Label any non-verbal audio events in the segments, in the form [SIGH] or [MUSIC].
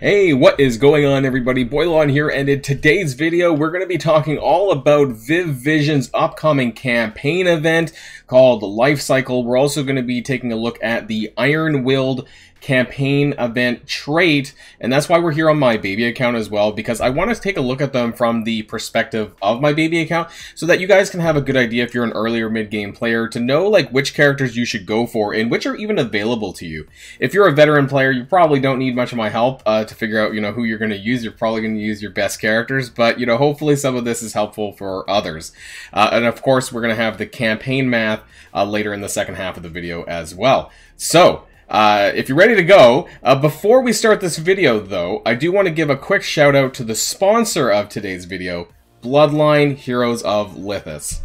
Hey, what is going on everybody? Boilon here, and in today's video, we're going to be talking all about Viv Vision's upcoming campaign event called Life Cycle. We're also going to be taking a look at the Iron Willed campaign event trait and that's why we're here on my baby account as well because I want to take a look at them from the perspective of my baby account so that you guys can have a good idea if you're an earlier mid-game player to know like which characters you should go for and which are even available to you. If you're a veteran player you probably don't need much of my help uh, to figure out you know who you're going to use you're probably going to use your best characters but you know hopefully some of this is helpful for others uh, and of course we're going to have the campaign math uh, later in the second half of the video as well. So uh, if you're ready to go, uh, before we start this video though, I do want to give a quick shout out to the sponsor of today's video, Bloodline Heroes of Lithas.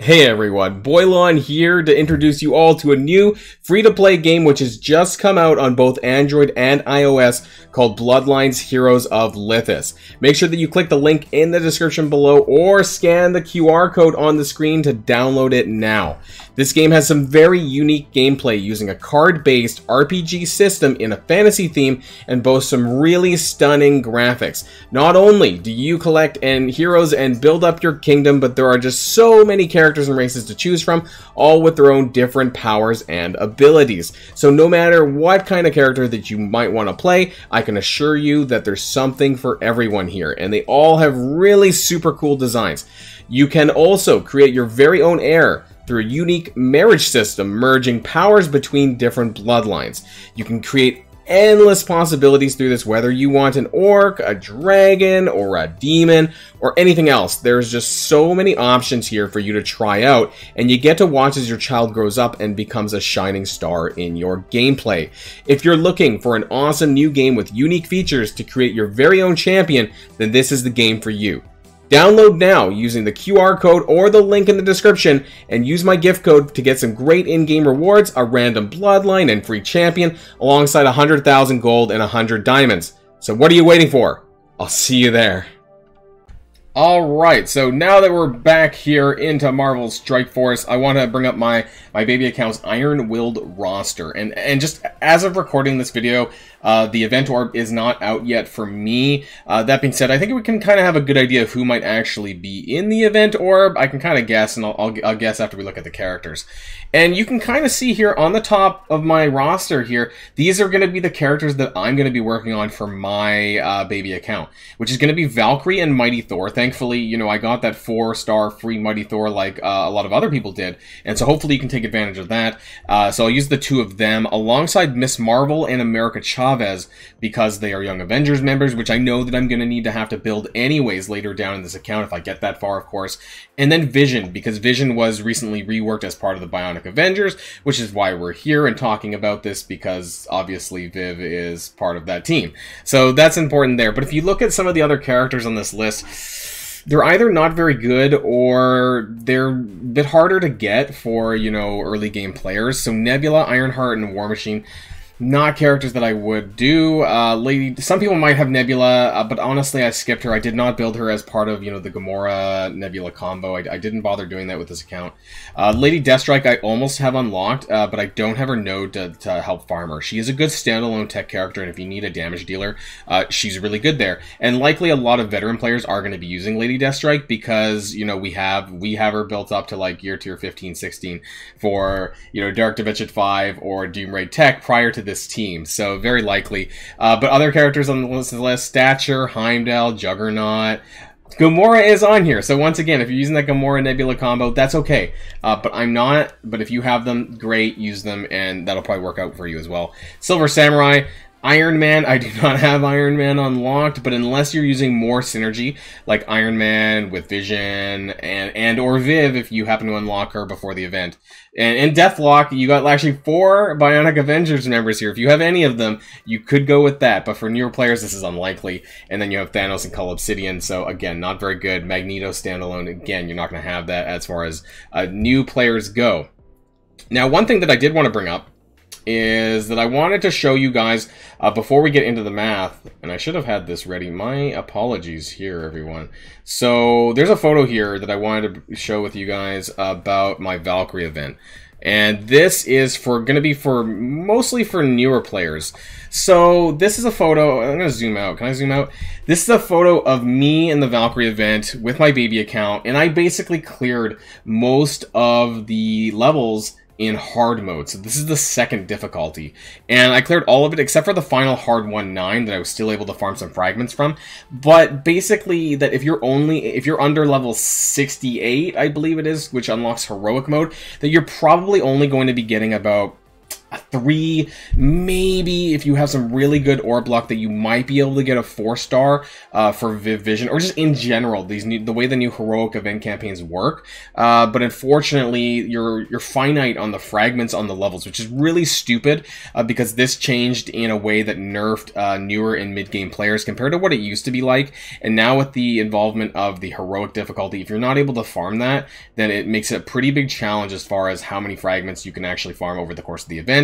Hey everyone, Boilon here to introduce you all to a new free-to-play game which has just come out on both Android and iOS called Bloodlines Heroes of Lithas. Make sure that you click the link in the description below or scan the QR code on the screen to download it now. This game has some very unique gameplay using a card-based RPG system in a fantasy theme and boasts some really stunning graphics. Not only do you collect and heroes and build up your kingdom, but there are just so many characters and races to choose from, all with their own different powers and abilities. So no matter what kind of character that you might want to play, I can assure you that there's something for everyone here, and they all have really super cool designs. You can also create your very own heir through a unique marriage system merging powers between different bloodlines. You can create endless possibilities through this, whether you want an orc, a dragon, or a demon, or anything else. There's just so many options here for you to try out, and you get to watch as your child grows up and becomes a shining star in your gameplay. If you're looking for an awesome new game with unique features to create your very own champion, then this is the game for you. Download now using the QR code or the link in the description and use my gift code to get some great in-game rewards, a random bloodline and free champion, alongside 100,000 gold and 100 diamonds. So what are you waiting for? I'll see you there. Alright, so now that we're back here into Marvel Strike Force, I want to bring up my, my baby account's Iron Willed roster. And, and just as of recording this video, uh, the event orb is not out yet for me. Uh, that being said, I think we can kind of have a good idea of who might actually be in the event orb. I can kind of guess, and I'll, I'll, I'll, guess after we look at the characters. And you can kind of see here on the top of my roster here, these are going to be the characters that I'm going to be working on for my uh, baby account, which is going to be Valkyrie and Mighty Thor. Thankfully, you know, I got that four-star free Mighty Thor like uh, a lot of other people did, and so hopefully you can take advantage of that. Uh, so I'll use the two of them alongside Miss Marvel and America Chavez Chavez because they are Young Avengers members, which I know that I'm going to need to have to build anyways later down in this account if I get that far, of course. And then Vision, because Vision was recently reworked as part of the Bionic Avengers, which is why we're here and talking about this because obviously Viv is part of that team. So that's important there. But if you look at some of the other characters on this list, they're either not very good or they're a bit harder to get for, you know, early game players. So Nebula, Ironheart, and War Machine not characters that I would do. Uh, Lady, some people might have Nebula, uh, but honestly, I skipped her. I did not build her as part of you know the Gamora Nebula combo. I, I didn't bother doing that with this account. Uh, Lady Deathstrike, I almost have unlocked, uh, but I don't have her node to, to help farmer. She is a good standalone tech character, and if you need a damage dealer, uh, she's really good there. And likely a lot of veteran players are going to be using Lady Deathstrike because you know we have we have her built up to like gear tier 15, 16 for you know Dark Dimension 5 or Doom Raid Tech prior to this team, so very likely. Uh, but other characters on the list, the list Stature, Heimdall, Juggernaut, Gamora is on here. So once again, if you're using that Gamora Nebula combo, that's okay. Uh, but I'm not. But if you have them, great, use them, and that'll probably work out for you as well. Silver Samurai, Iron Man, I do [LAUGHS] not have Iron Man unlocked, but unless you're using more synergy, like Iron Man with Vision and and or Viv, if you happen to unlock her before the event, and in Deathlok, you got actually four Bionic Avengers members here. If you have any of them, you could go with that, but for newer players, this is unlikely. And then you have Thanos and Cull Obsidian, so again, not very good. Magneto standalone, again, you're not going to have that as far as uh, new players go. Now, one thing that I did want to bring up is that I wanted to show you guys uh, before we get into the math, and I should have had this ready. My apologies here, everyone. So there's a photo here that I wanted to show with you guys about my Valkyrie event. And this is for going to be for mostly for newer players. So this is a photo. I'm going to zoom out. Can I zoom out? This is a photo of me in the Valkyrie event with my baby account, and I basically cleared most of the levels in hard mode. So this is the second difficulty. And I cleared all of it except for the final hard one 9 that I was still able to farm some fragments from. But basically that if you're only if you're under level 68, I believe it is, which unlocks heroic mode, that you're probably only going to be getting about a three, maybe if you have some really good orb luck that you might be able to get a four star uh, for Viv Vision, or just in general, these new, the way the new heroic event campaigns work. Uh, but unfortunately, you're you're finite on the fragments on the levels, which is really stupid uh, because this changed in a way that nerfed uh, newer and mid game players compared to what it used to be like. And now with the involvement of the heroic difficulty, if you're not able to farm that, then it makes it a pretty big challenge as far as how many fragments you can actually farm over the course of the event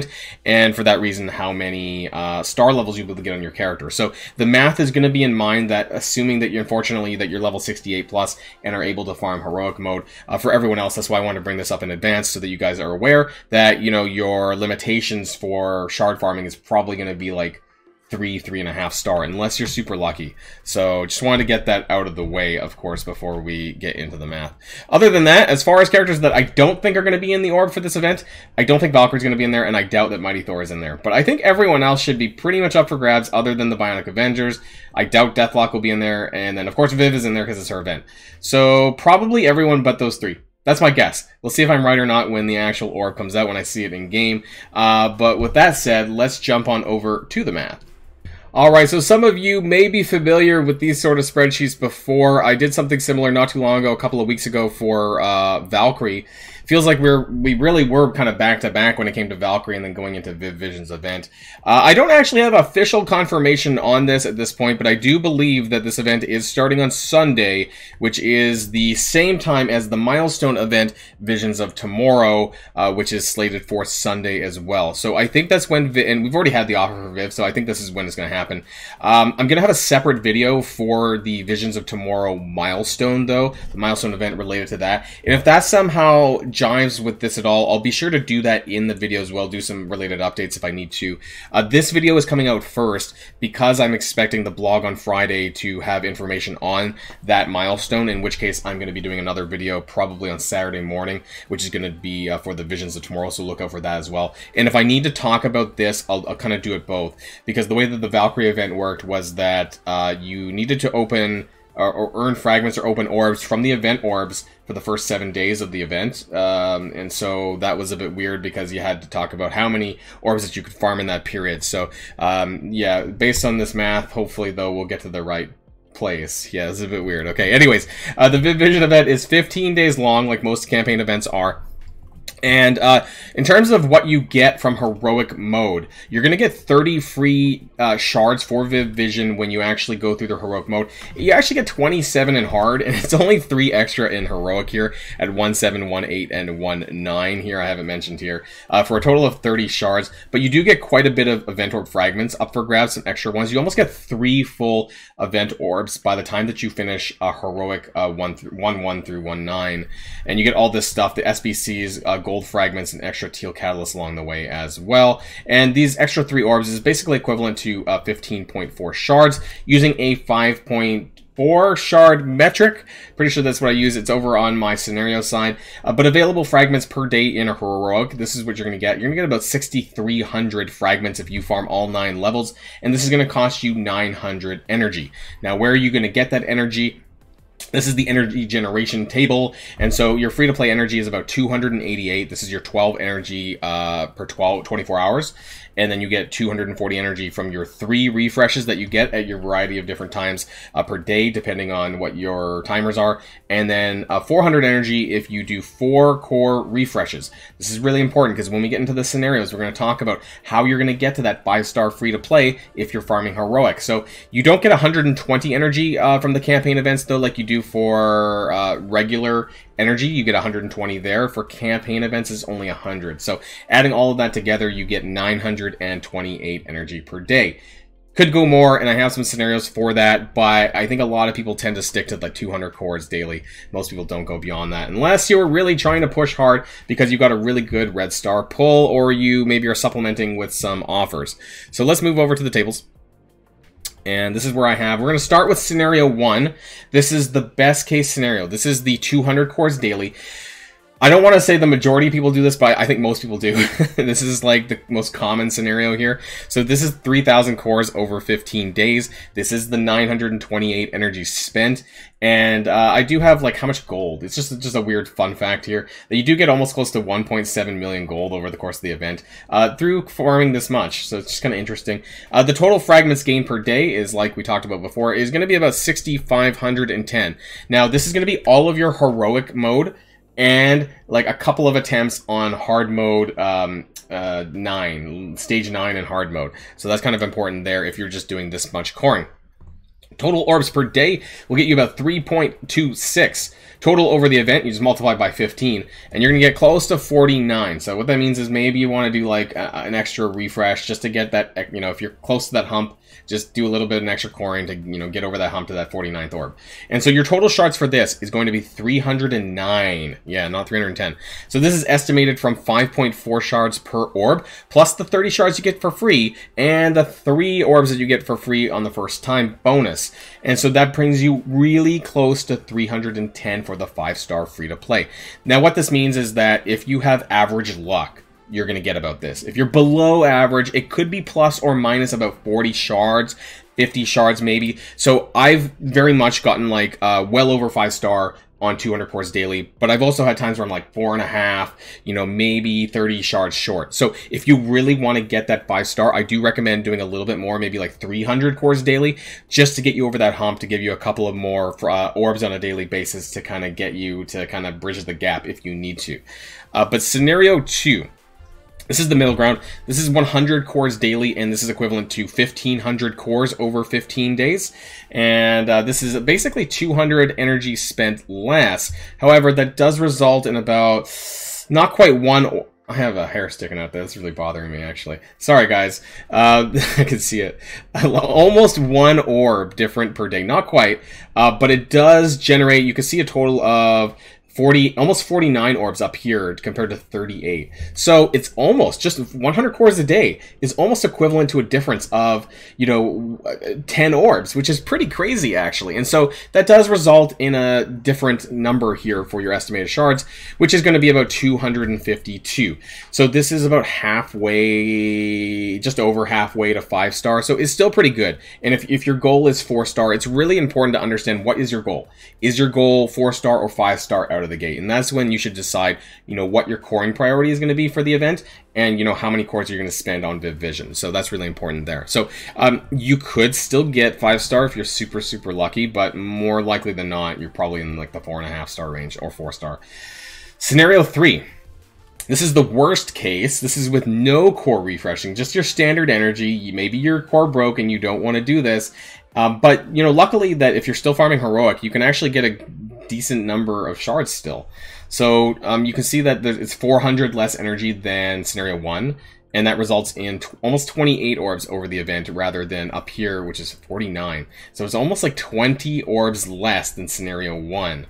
and for that reason, how many uh, star levels you'll be able to get on your character. So the math is going to be in mind that assuming that you're unfortunately that you're level 68 plus and are able to farm heroic mode. Uh, for everyone else, that's why I want to bring this up in advance so that you guys are aware that you know your limitations for shard farming is probably going to be like three, three and a half star, unless you're super lucky. So just wanted to get that out of the way, of course, before we get into the math. Other than that, as far as characters that I don't think are going to be in the orb for this event, I don't think Valkyrie's going to be in there, and I doubt that Mighty Thor is in there. But I think everyone else should be pretty much up for grabs, other than the Bionic Avengers. I doubt Deathlok will be in there, and then of course Viv is in there because it's her event. So probably everyone but those three. That's my guess. We'll see if I'm right or not when the actual orb comes out when I see it in game. Uh, but with that said, let's jump on over to the math. Alright, so some of you may be familiar with these sort of spreadsheets before. I did something similar not too long ago, a couple of weeks ago for uh, Valkyrie feels like we're we really were kind of back to back when it came to Valkyrie and then going into Viv Vision's event. Uh, I don't actually have official confirmation on this at this point, but I do believe that this event is starting on Sunday, which is the same time as the milestone event Visions of Tomorrow, uh, which is slated for Sunday as well. So I think that's when, and we've already had the offer for Viv, so I think this is when it's going to happen. Um, I'm going to have a separate video for the Visions of Tomorrow milestone, though, the milestone event related to that. And if that somehow jives with this at all, I'll be sure to do that in the video as well, do some related updates if I need to. Uh, this video is coming out first because I'm expecting the blog on Friday to have information on that milestone, in which case I'm going to be doing another video probably on Saturday morning, which is going to be uh, for the Visions of Tomorrow, so look out for that as well. And if I need to talk about this, I'll, I'll kind of do it both, because the way that the Valkyrie event worked was that uh, you needed to open or, or, earn fragments or open orbs from the event orbs for the first seven days of the event. Um, and so that was a bit weird because you had to talk about how many orbs that you could farm in that period. So um, yeah, based on this math, hopefully though we'll get to the right place. Yeah, it's a bit weird. Okay, anyways, uh, the Vision event is 15 days long, like most campaign events are. And uh, in terms of what you get from heroic mode, you're going to get 30 free uh, shards for Viv Vision when you actually go through the heroic mode. You actually get 27 in hard, [LAUGHS] and it's only 3 extra in heroic here at 1, 7, 1, 8, and 1, 9 here. I haven't mentioned here. Uh, for a total of 30 shards, but you do get quite a bit of event orb fragments up for grabs, some extra ones. You almost get 3 full event orbs by the time that you finish a heroic uh, 1, through, 1, 1 through 1, 9. And you get all this stuff, the SBCs, uh, gold gold fragments and extra teal catalyst along the way as well. And these extra three orbs is basically equivalent to uh, 15.4 shards using a 5.4 shard metric. Pretty sure that's what I use. It's over on my scenario side. Uh, but available fragments per day in a heroic. This is what you're going to get. You're going to get about 6,300 fragments if you farm all nine levels. And this is going to cost you 900 energy. Now, where are you going to get that energy? This is the energy generation table, and so your free-to-play energy is about 288. This is your 12 energy uh, per 12, 24 hours and then you get 240 energy from your three refreshes that you get at your variety of different times uh, per day, depending on what your timers are, and then uh, 400 energy if you do four core refreshes. This is really important because when we get into the scenarios, we're going to talk about how you're going to get to that five star free to play if you're farming heroic. So you don't get 120 energy uh, from the campaign events though, like you do for uh, regular energy, you get 120 there. For campaign events, is only 100. So adding all of that together, you get 928 energy per day. Could go more, and I have some scenarios for that, but I think a lot of people tend to stick to like 200 cores daily. Most people don't go beyond that, unless you're really trying to push hard because you've got a really good red star pull, or you maybe are supplementing with some offers. So let's move over to the tables. And this is where I have, we're going to start with scenario one. This is the best case scenario. This is the 200 cores daily. I don't want to say the majority of people do this, but I think most people do. [LAUGHS] this is like the most common scenario here. So this is 3,000 cores over 15 days. This is the 928 energy spent. And uh, I do have like how much gold? It's just just a weird fun fact here that you do get almost close to 1.7 million gold over the course of the event uh, through farming this much. So it's just kind of interesting. Uh, the total fragments gained per day is like we talked about before is going to be about 6,510. Now this is going to be all of your heroic mode and like a couple of attempts on hard mode um, uh, 9, stage 9 and hard mode. So that's kind of important there if you're just doing this much coring. Total orbs per day will get you about 3.26. Total over the event, you just multiply by 15, and you're going to get close to 49. So what that means is maybe you want to do like a, an extra refresh just to get that, you know, if you're close to that hump, just do a little bit of an extra coring to, you know, get over that hump to that 49th orb. And so your total shards for this is going to be 309. Yeah, not 310. So this is estimated from 5.4 shards per orb, plus the 30 shards you get for free, and the three orbs that you get for free on the first time bonus. And so that brings you really close to 310 for the 5-star free-to-play. Now what this means is that if you have average luck, you're going to get about this. If you're below average, it could be plus or minus about 40 shards, 50 shards maybe. So I've very much gotten like uh, well over 5 star on 200 cores daily, but I've also had times where I'm like four and a half, you know, maybe 30 shards short. So if you really want to get that five star, I do recommend doing a little bit more, maybe like 300 cores daily, just to get you over that hump, to give you a couple of more uh, orbs on a daily basis to kind of get you to kind of bridge the gap if you need to. Uh, but scenario two, this is the middle ground. This is 100 cores daily, and this is equivalent to 1,500 cores over 15 days. And uh, this is basically 200 energy spent less. However, that does result in about not quite one. I have a hair sticking out there. That's really bothering me, actually. Sorry, guys. Uh, [LAUGHS] I can see it. [LAUGHS] Almost one orb different per day. Not quite, uh, but it does generate. You can see a total of 40, almost 49 orbs up here compared to 38. So it's almost just 100 cores a day is almost equivalent to a difference of, you know, 10 orbs, which is pretty crazy actually. And so that does result in a different number here for your estimated shards, which is going to be about 252. So this is about halfway, just over halfway to five star. So it's still pretty good. And if, if your goal is four star, it's really important to understand what is your goal. Is your goal four star or five star out of the gate. And that's when you should decide, you know, what your coring priority is going to be for the event and, you know, how many cores you're going to spend on Viv Vision. So that's really important there. So um, you could still get five star if you're super, super lucky, but more likely than not, you're probably in like the four and a half star range or four star. Scenario three. This is the worst case. This is with no core refreshing, just your standard energy. Maybe your core broke and you don't want to do this. Um, but, you know, luckily that if you're still farming heroic, you can actually get a decent number of shards still. So um, you can see that it's 400 less energy than scenario 1, and that results in almost 28 orbs over the event rather than up here, which is 49. So it's almost like 20 orbs less than scenario 1.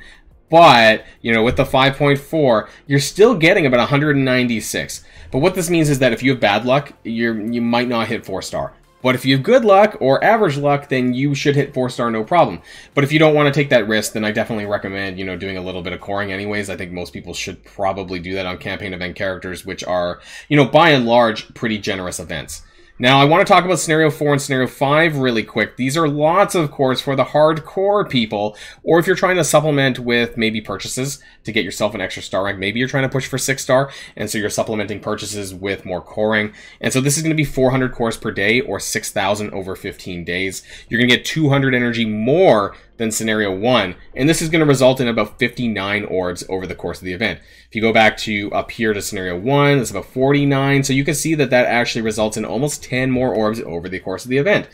But, you know, with the 5.4, you're still getting about 196. But what this means is that if you have bad luck, you you might not hit 4 star. But if you have good luck or average luck, then you should hit four star no problem. But if you don't want to take that risk, then I definitely recommend, you know, doing a little bit of coring anyways. I think most people should probably do that on campaign event characters, which are, you know, by and large, pretty generous events. Now, I want to talk about Scenario 4 and Scenario 5 really quick. These are lots of cores for the hardcore people, or if you're trying to supplement with maybe purchases to get yourself an extra star rank. Maybe you're trying to push for 6 star, and so you're supplementing purchases with more coring. And so this is going to be 400 cores per day, or 6,000 over 15 days. You're going to get 200 energy more than scenario 1, and this is going to result in about 59 orbs over the course of the event. If you go back to up here to scenario 1, it's about 49, so you can see that that actually results in almost 10 more orbs over the course of the event.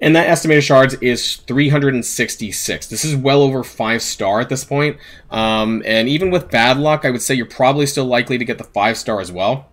And that estimated shards is 366. This is well over 5 star at this point. Um, and even with bad luck, I would say you're probably still likely to get the 5 star as well.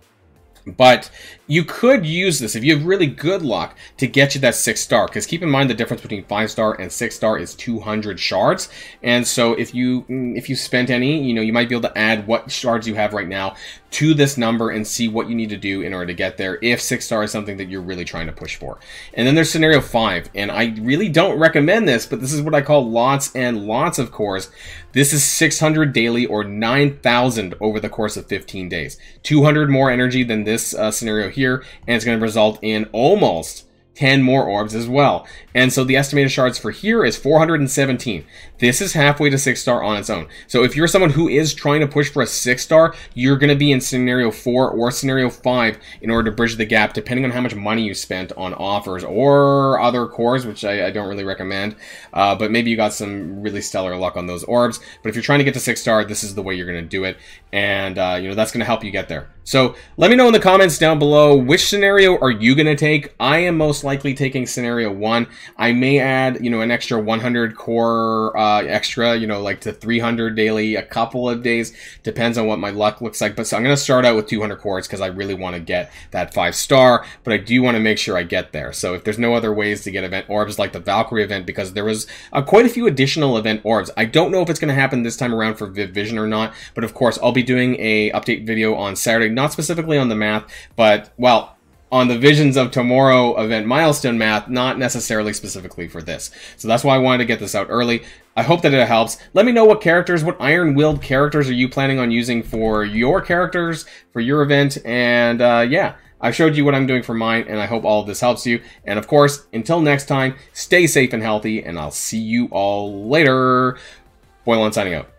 But you could use this if you have really good luck to get you that six star. Because keep in mind the difference between five star and six star is 200 shards. And so if you mm, if you spent any, you know, you might be able to add what shards you have right now to this number and see what you need to do in order to get there if six star is something that you're really trying to push for. And then there's scenario five, and I really don't recommend this, but this is what I call lots and lots of cores. This is 600 daily or 9,000 over the course of 15 days. 200 more energy than this uh, scenario here, and it's going to result in almost 10 more orbs as well. And so the estimated shards for here is 417. This is halfway to 6 star on its own. So if you're someone who is trying to push for a 6 star, you're going to be in scenario 4 or scenario 5 in order to bridge the gap, depending on how much money you spent on offers or other cores, which I, I don't really recommend. Uh, but maybe you got some really stellar luck on those orbs. But if you're trying to get to 6 star, this is the way you're going to do it. And, uh, you know, that's going to help you get there. So let me know in the comments down below, which scenario are you going to take? I am most likely taking scenario 1. I may add, you know, an extra 100 core uh, extra, you know, like to 300 daily, a couple of days. Depends on what my luck looks like. But so I'm going to start out with 200 cores because I really want to get that 5 star. But I do want to make sure I get there. So if there's no other ways to get event orbs like the Valkyrie event, because there was uh, quite a few additional event orbs. I don't know if it's going to happen this time around for Viv Vision or not. But of course, I'll be doing a update video on Saturday not specifically on the math, but, well, on the Visions of Tomorrow event milestone math, not necessarily specifically for this. So that's why I wanted to get this out early. I hope that it helps. Let me know what characters, what Iron Willed characters are you planning on using for your characters, for your event, and uh, yeah. I showed you what I'm doing for mine, and I hope all of this helps you. And of course, until next time, stay safe and healthy, and I'll see you all later. Boilon signing out.